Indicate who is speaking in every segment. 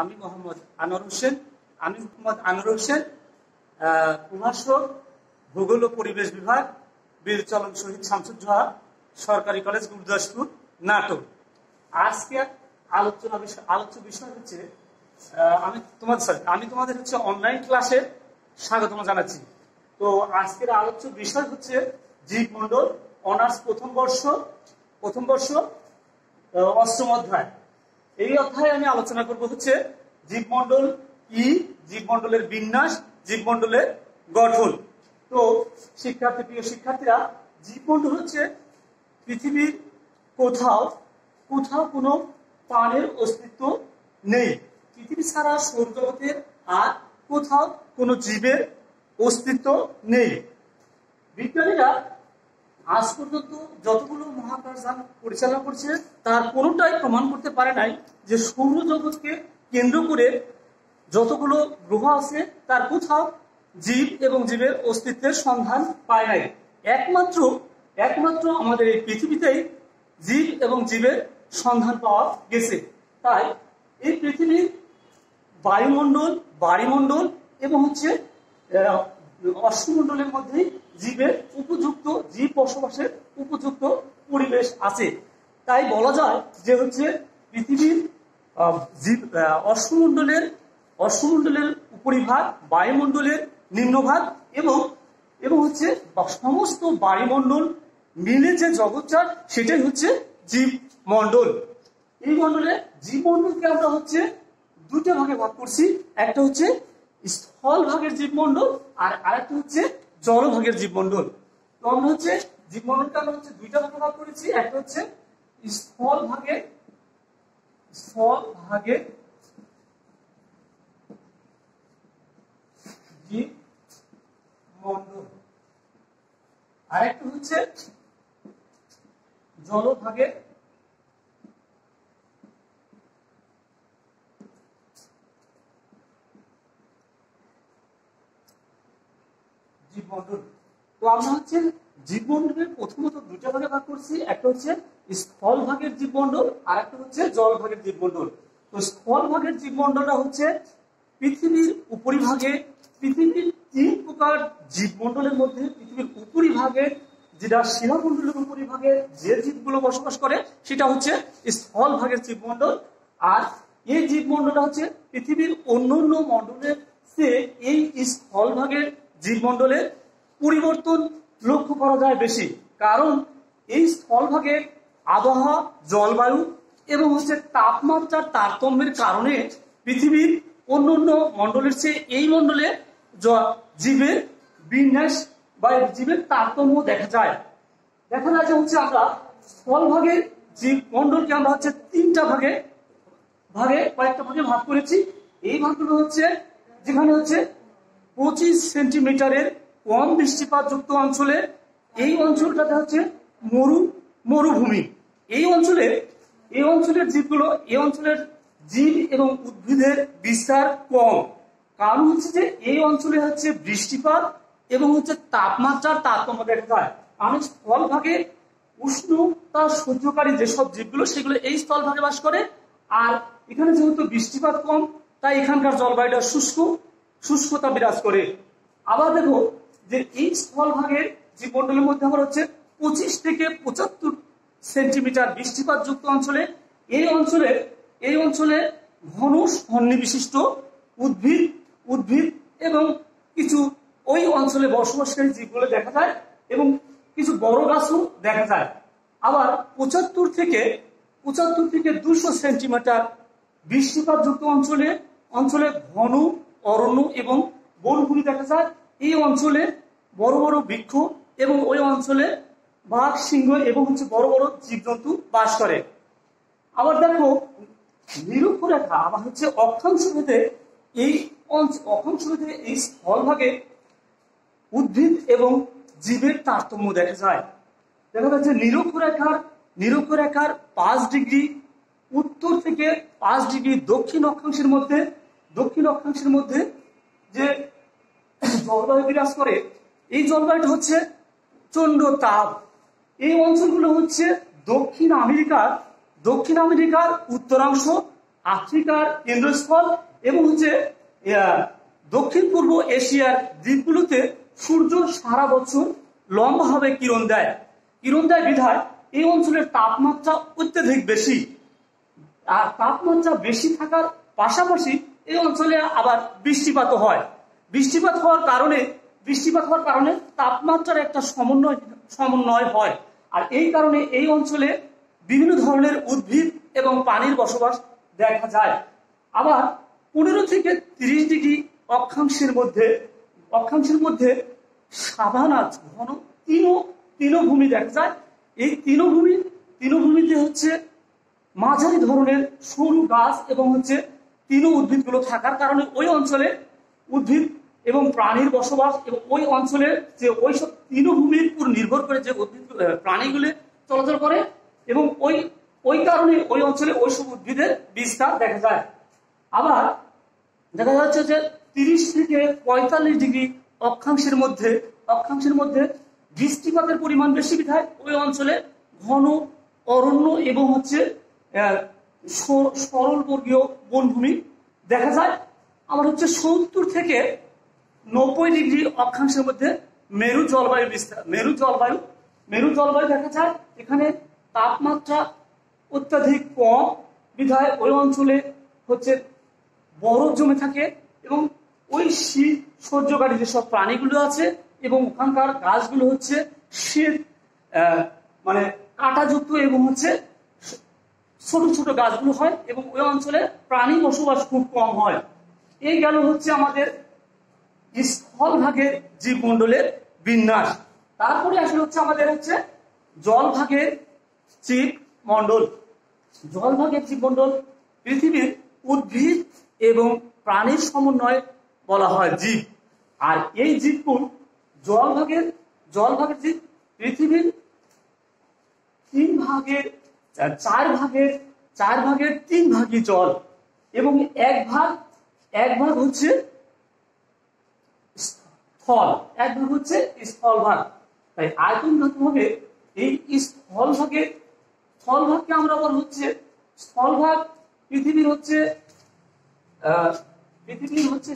Speaker 1: আমি মোহাম্মদ আনোয়ার হোসেন, আমি মোহাম্মদ আনোয়ার হোসেন প্রভাষক ভূগোল ও পরিবেশ বিভাগ, বীর চলন শহীদ শামসুজ্জোহা সরকারি কলেজ, গুরুদাসপুর নাটক আজকে আলোচনা বিষয় আলোচ্য বিষয় হচ্ছে আমি তোমাদের সরি আমি তোমাদের হচ্ছে অনলাইন ক্লাসে স্বাগতম জানাচ্ছি। তো আজকের আলোচ্য বিষয় হচ্ছে জীব মন্ডল অনার্স প্রথম বর্ষ প্রথম বর্ষ অষ্টম অধ্যায়। এই অধ্যায়ে আমি আলোচনা করব হচ্ছে জীবমণ্ডল কি জীবমণ্ডলের বিন্যাস, জীবমণ্ডলের গঠন। তো শিক্ষার্থী, প্রিয় শিক্ষার্থীরা, জীবমণ্ডল হচ্ছে পৃথিবীর কোথাও কোথাও কোনো প্রাণের অস্তিত্ব নেই। পৃথিবী ছাড়া সৌরজগতের আর কোথাও কোনো জীবের অস্তিত্ব নেই। বিজ্ঞানীরা আজ পর্যন্ত যতগুলো মহাকাশযান পরিচালনা করছে তার কোনোটাই প্রমাণ করতে পারে নাই যে সৌরজগৎকে কেন্দ্র করে যতগুলো গ্রহ আছে তার কোথাও জীব এবং জীবের অস্তিত্বের সন্ধান পায় নাই। একমাত্র একমাত্র আমাদের এই পৃথিবীতেই জীব এবং জীবের সন্ধান পাওয়া গেছে। তাই এই পৃথিবীর বায়ুমণ্ডল বাড়িমণ্ডল এবং হচ্ছে আহ, অশ্বমণ্ডলের মধ্যে জীবের উপযুক্ত জীব বসবাসের উপযুক্ত পরিবেশ আছে। তাই বলা যায় যে হচ্ছে পৃথিবীর জীব আহ, অশ্বমণ্ডলের উপরিভাগ বায়ুমণ্ডলের নিম্নভাগ এবং এবং হচ্ছে সমস্ত বায়ুমণ্ডল মিলে যে জগৎটার সেটাই হচ্ছে জীব মণ্ডল এই মণ্ডলে জীব মণ্ডলকে আমরা হচ্ছে দুটো ভাগে ভাগ করছি। একটা হচ্ছে স্থল ভাগের জীবমণ্ডল আর আরেকটা হচ্ছে জলভাগের জীবমন্ডল তো আমরা হচ্ছে জীবমণ্ডলটা আমরা হচ্ছে দুইটা ভাগে ভাগ করেছি। একটা হচ্ছে স্থল ভাগে স্থল ভাগে জীবমণ্ডল আরেকটা হচ্ছে জলভাগে জীবমণ্ডল তো আমরা হচ্ছে জীবমণ্ডলের প্রথমত দুটা ভাগে ভাগ করছি। একটা হচ্ছে স্থল ভাগের জীবমণ্ডল আর একটা হচ্ছে জল ভাগের জীবমণ্ডল তো স্থল ভাগের জীবমণ্ডলটা হচ্ছে পৃথিবীর উপরিভাগে, পৃথিবীর তিন প্রকার জীবমণ্ডলের মধ্যে পৃথিবীর উপরিভাগে, যেটা শিলামণ্ডলের উপরিভাগে যে জীবগুলো বসবাস করে, সেটা হচ্ছে স্থল ভাগের জীবমণ্ডল আর এই জীবমণ্ডলটা হচ্ছে পৃথিবীর অন্য অন্য মণ্ডলের চেয়ে এই স্থল ভাগের জীবমণ্ডলের পরিবর্তন লক্ষ্য করা যায় বেশি। কারণ এই স্থলভাগের আবহাওয়া, জলবায়ু এবং হচ্ছে তাপমাত্রার তারতম্যের কারণে পৃথিবীর অন্য অন্য মণ্ডলের চেয়ে এই মণ্ডলে জীবের বিন্যাস বা জীবের তারতম্য দেখা যায়। দেখা যায় যে হচ্ছে আমরা স্থলভাগের জীব মণ্ডলকে আমরা হচ্ছে তিনটা ভাগে ভাগে, কয়েকটা ভাগে ভাগ করেছি। এই ভাগগুলো হচ্ছে, যেখানে হচ্ছে পঁচিশ সেন্টিমিটারের কম বৃষ্টিপাত যুক্ত অঞ্চলে এই অঞ্চলটাতে হচ্ছে মরু, মরুভূমি। এই অঞ্চলে, এই অঞ্চলের জীবগুলো, এই অঞ্চলের জীব এবং উদ্ভিদের বিস্তার কম। কারণ হচ্ছে যে এই অঞ্চলে হচ্ছে বৃষ্টিপাত এবং হচ্ছে তাপমাত্রার তারতম্য দেখা যায়। স্থলভাগে উষ্ণতা সহ্যকারী যেসব জীবগুলো, সেগুলো এই স্থলভাগে বাস করে। আর এখানে যেহেতু বৃষ্টিপাত কম, তাই এখানকার জলবায়ুটা শুষ্ক, শুষ্কতা বিরাজ করে। আবার দেখো যে এই স্থলভাগের জীবমণ্ডলের মধ্যে আবার হচ্ছে পঁচিশ থেকে পঁচাত্তর সেন্টিমিটার বৃষ্টিপাত যুক্ত অঞ্চলে, এই অঞ্চলে এই অঞ্চলে ঘন সন্নিবিশিষ্ট উদ্ভিদ উদ্ভিদ এবং কিছু ওই অঞ্চলে বসবাসকারী জীবগুলো দেখা যায় এবং কিছু বড় গাছও দেখা যায়। আবার পঁচাত্তর থেকে পঁচাত্তর থেকে দুশো সেন্টিমিটার বৃষ্টিপাত যুক্ত অঞ্চলে অঞ্চলে ঘন অরণ্য এবং বনভূমি দেখা যায়। এই অঞ্চলে বড় বড় বৃক্ষ এবং ওই অঞ্চলে বাঘ, সিংহ এবং হচ্ছে বড় বড় জীবজন্তু বাস করে। আবার দেখো, নিরক্ষরেখা আবার হচ্ছে অক্ষাংশ ভেদে এই অক্ষাংশ ভেদে এই স্থলভাগে উদ্ভিদ এবং জীবের তারতম্য দেখা যায়। দেখা যাচ্ছে নিরক্ষরেখার নিরক্ষরেখার পাঁচ ডিগ্রি উত্তর থেকে পাঁচ ডিগ্রি দক্ষিণ অক্ষাংশের মধ্যে, দক্ষিণ অক্ষাংশের মধ্যে যে জলবায়ু বিরাজ করে এই জলবায়ুটা হচ্ছে প্রচণ্ড তাপ। এই অঞ্চলগুলো হচ্ছে দক্ষিণ আমেরিকার দক্ষিণ আমেরিকার উত্তরাংশ, আফ্রিকার কেন্দ্রস্থল এবং হচ্ছে দক্ষিণ পূর্ব এশিয়ার দ্বীপগুলোতে সূর্য সারা বছর লম্বাভাবে কিরণ দেয়। কিরণ দেয় বিধায় এই অঞ্চলের তাপমাত্রা অত্যাধিক বেশি। আর তাপমাত্রা বেশি থাকার পাশাপাশি এই অঞ্চলে আবার বৃষ্টিপাত হয়। বৃষ্টিপাত হওয়ার কারণে বৃষ্টিপাত হওয়ার কারণে তাপমাত্রার একটা সমন্বয় সমন্বয় হয়। আর এই কারণে এই অঞ্চলে বিভিন্ন ধরনের উদ্ভিদ এবং পানির বসবাস দেখা যায়। আবার পনেরো থেকে তিরিশ ডিগ্রি অক্ষাংশের মধ্যে অক্ষাংশের মধ্যে সাভানা ঘন তিন তৃণভূমি দেখা যায়। এই তৃণভূমি, তৃণভূমিতে হচ্ছে মাঝারি ধরনের সরু গাছ এবং হচ্ছে তৃণ উদ্ভিদগুলো থাকার কারণে ওই অঞ্চলে উদ্ভিদ এবং প্রাণীর বসবাস এবং ওই অঞ্চলের যে ওই সব তৃণভূমির উপর নির্ভর করে যে উদ্ভিদ প্রাণীগুলি চলাচল করে এবং ওই ওই কারণে ওই অঞ্চলে ওই সব উদ্ভিদের বিস্তার দেখা যায়। আবার দেখা যাচ্ছে যে তিরিশ থেকে পঁয়তাল্লিশ ডিগ্রি অক্ষাংশের মধ্যে অক্ষাংশের মধ্যে বৃষ্টিপাতের পরিমাণ বেশি বিধায় ওই অঞ্চলে ঘন অরণ্য এবং হচ্ছে আহ, স- সরলবর্গীয় বনভূমি দেখা যায়। আমার হচ্ছে সত্তর থেকে নব্বই ডিগ্রি অক্ষাংশের মধ্যে মেরু জলবায়ু বিস্তার, মেরু জলবায়ু মেরু জলবায়ু দেখা যায় এখানে তাপমাত্রা অত্যাধিক কম, বিধায় ওই অঞ্চলে হচ্ছে বরফ জমে থাকে এবং ওই শীত সহ্যকারী যেসব প্রাণীগুলো আছে এবং ওখানকার গাছগুলো হচ্ছে শীত মানে কাঁটাযুক্ত এবং হচ্ছে ছোট ছোট গাছগুলো হয় এবং ওই অঞ্চলে প্রাণী বসবাস খুব কম হয়। এই গেল হচ্ছে আমাদের স্থলভাগের জীবমণ্ডলের বিন্যাস। তারপরে আসলে হচ্ছে আমাদের হচ্ছে জলভাগের জীব মণ্ডল জলভাগের জীবমণ্ডল পৃথিবীর উদ্ভিদ এবং প্রাণীর সমন্বয়ে বলা হয় জীব। আর এই জীবগুলো জলভাগের জলভাগের জীব পৃথিবীর তিন ভাগের চার ভাগের চার ভাগের তিন ভাগই জল। এবং এক ভাগ এক ভাগ হচ্ছে স্থল। এক ভাগ হচ্ছে স্থল ভাগ তাই আয়তন যত হবে, এই স্থল ভাগে স্থল ভাগকে আমরা বল হচ্ছে স্থল ভাগ পৃথিবীর হচ্ছে পৃথিবীর হচ্ছে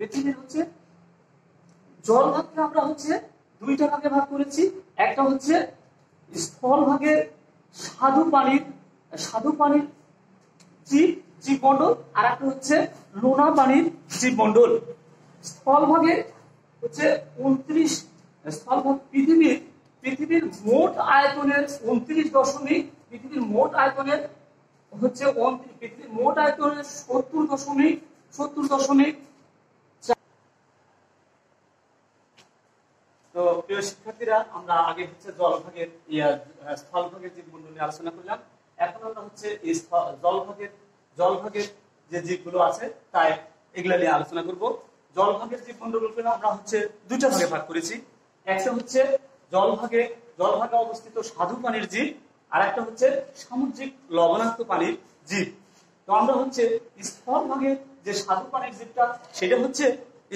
Speaker 1: পৃথিবীর হচ্ছে জল ভাগকে আমরা হচ্ছে দুইটা ভাগে ভাগ করেছি। একটা হচ্ছে স্থল ভাগের সাধু পানির সাধু পানির জীব জীবমণ্ডল আর একটা হচ্ছে লোনা পানির জীবমণ্ডল স্থলভাগে হচ্ছে উনত্রিশ, স্থলভাগ পৃথিবীর পৃথিবীর মোট আয়তনের উনত্রিশ দশমিক, পৃথিবীর মোট আয়তনের হচ্ছে পৃথিবীর মোট আয়তনের সত্তর দশমিক সত্তর দশমিক তো প্রিয় শিক্ষার্থীরা, আমরা আগে হচ্ছে জলভাগের স্থলভাগের জীবমণ্ডল নিয়ে আলোচনা করলাম, এখন আমরা হচ্ছে জলভাগের জলভাগের যে জীবগুলো আছে তাই এগুলা নিয়ে আলোচনা করব। জলভাগের জীবমণ্ডলকে আমরা হচ্ছে দুটো ভাগে ভাগ করেছি। একটা হচ্ছে জলভাগে জলভাগে অবস্থিত স্বাদু পানির জীব, আর একটা হচ্ছে সামুদ্রিক লবণাক্ত পানির জীব। তো আমরা হচ্ছে স্থলভাগে যে স্বাদু পানির জীবটা, সেটা হচ্ছে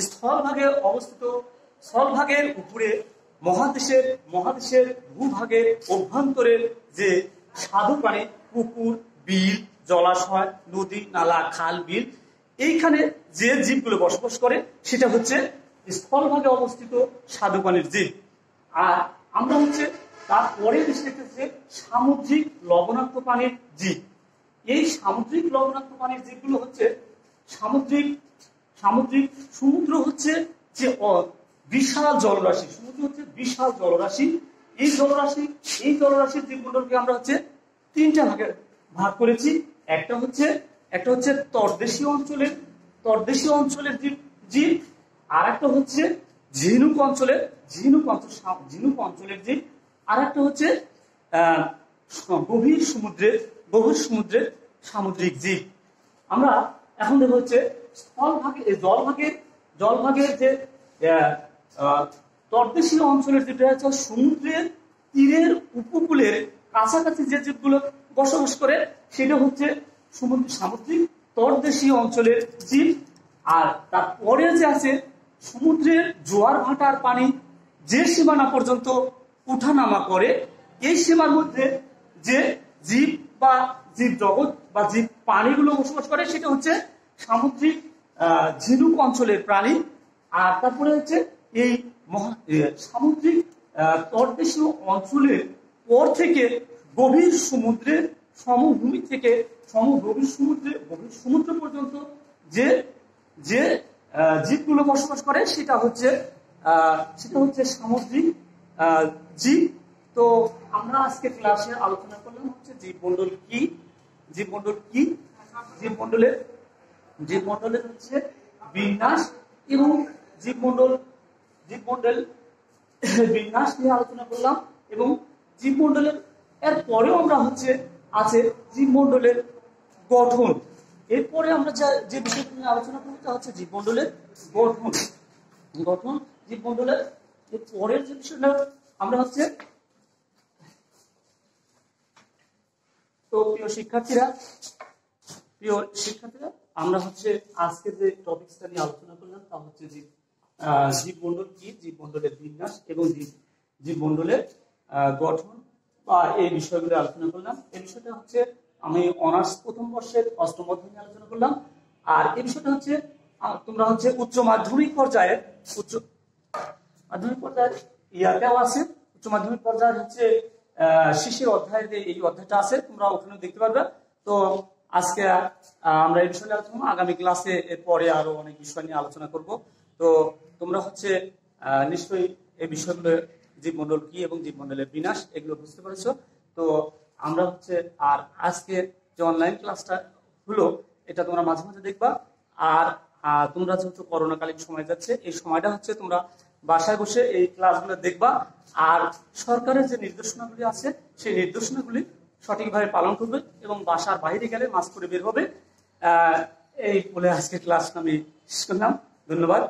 Speaker 1: স্থলভাগে অবস্থিত স্থলভাগের উপরে মহাদেশের মহাদেশের ভূভাগের অভ্যন্তরের যে সাধু পানি, পুকুর, বিল, জলাশয়, নদী, নালা, খাল, বিল এইখানে যে জীবগুলো বসবাস করে, সেটা হচ্ছে স্থলভাগে অবস্থিত স্বাদু পানির জীব। আর আমরা হচ্ছে তারপরে দেখতেছে সামুদ্রিক লবণাক্ত পানির জীব। এই সামুদ্রিক লবণাক্ত পানির জীবগুলো হচ্ছে সামুদ্রিক সামুদ্রিক সমুদ্র হচ্ছে যে বিশাল জলরাশি। সমুদ্র হচ্ছে বিশাল জলরাশি। এই জলরাশি, এই জলরাশির জীবমণ্ডলকে আমরা হচ্ছে তিনটা ভাগে ভাগ করেছি। একটা হচ্ছে একটা হচ্ছে তরদেশীয় অঞ্চলের তরদেশীয় অঞ্চলের জীব আর একটা হচ্ছে ঝিনুক অঞ্চলের, ঝিনুক অঞ্চল, ঝিনুক অঞ্চলের জীব আর একটা হচ্ছে গভীর সমুদ্রের গভীর সমুদ্রের সামুদ্রিক জীব আমরা এখন দেখো হচ্ছে স্থলভাগে জলভাগের জলভাগের যে তটদেশীয় অঞ্চলের যেটা হচ্ছে সমুদ্রের তীরের উপকূলের কাছাকাছি যে জীবগুলো বসবাস করে, সেটা হচ্ছে সামুদ্রিক তটদেশীয় অঞ্চলের জীব আর তারপরে যে আছে সমুদ্রের জোয়ার ভাটার পানি যে সীমানা পর্যন্ত উঠানামা করে এই সীমার মধ্যে যে জীব বা জীব জগৎ বা জীব প্রাণীগুলো বসবাস করে সেটা হচ্ছে সামুদ্রিক ঝিনুক অঞ্চলের প্রাণী। আর তারপরে হচ্ছে এই সামুদ্রিক আহ, তটদেশীয় অঞ্চলের পর থেকে গভীর সমুদ্রের সমভূমি থেকে সম সমুদ্রে গভীর সমুদ্র পর্যন্ত যে যে জীবগুলো বসবাস করে, সেটা হচ্ছে সেটা হচ্ছে সামুদ্রিক জীব। তো আমরা আজকে ক্লাসে আলোচনা করলাম হচ্ছে জীবমণ্ডল কি জীবমণ্ডল কি, জীবমণ্ডলের জীবমণ্ডলের হচ্ছে বিন্যাস এবং জীবমণ্ডল জীবমণ্ডল বিন্যাস নিয়ে আলোচনা করলাম এবং জীবমণ্ডলের এর পরেও আমরা হচ্ছে আছে জীবমণ্ডলের গঠন। এরপরে আমরা যা যে বিষয়টা নিয়ে আলোচনা করব তা হচ্ছে জীবমণ্ডলের গঠন। গঠন জীবমণ্ডলের পরের যে বিষয়টা আমরা হচ্ছে তো প্রিয় শিক্ষার্থীরা প্রিয় শিক্ষার্থীরা আমরা হচ্ছে আজকে যে টপিকসটা নিয়ে আলোচনা করলাম তা হচ্ছে জীব জীবমণ্ডল কি? জীবমণ্ডলের বিন্যাস এবং জীব জীবমণ্ডলের আহ, গঠন। এই বিষয়গুলো আলোচনা করলাম। এই বিষয়টা হচ্ছে, আমি অনার্স প্রথম বর্ষের অষ্টম অধ্যায় নিয়ে আলোচনা করলাম। আর এই বিষয়টা হচ্ছে তোমরা হচ্ছে উচ্চ মাধ্যমিক পর্যায়ে উচ্চ মাধ্যমিক পর্যায়ে ইয়াতেও আছে। উচ্চ মাধ্যমিক পর্যায়ের হচ্ছে শিশির অধ্যায়ের যে এই অধ্যায়টা আছে, তোমরা ওখানে দেখতে পারবে। তো আজকে আমরা এই বিষয় আলোচনা আগামী ক্লাসে এর পরে আরও অনেক বিষয় নিয়ে আলোচনা করব। তো তোমরা হচ্ছে নিশ্চয়ই এই বিষয়গুলো জীবমণ্ডল কি এবং জীবমণ্ডলের বিনাশ, এগুলো বুঝতে পেরেছ। তো আমরা হচ্ছে, আর আজকে যে অনলাইন ক্লাসটা হলো, এটা তোমরা মাঝে মাঝে দেখবা। আর তোমরা যেহেতু করোনাকালীন সময় যাচ্ছে, এই সময়টা হচ্ছে তোমরা বাসায় বসে এই ক্লাসগুলো দেখবা। আর সরকারের যে নির্দেশনাগুলি আছে, সেই নির্দেশনাগুলি সঠিকভাবে পালন করবে এবং বাসার বাইরে গেলে মাস্ক করে বের হবে। এই বলে আজকে ক্লাস আমি শেষ করলাম। ধন্যবাদ।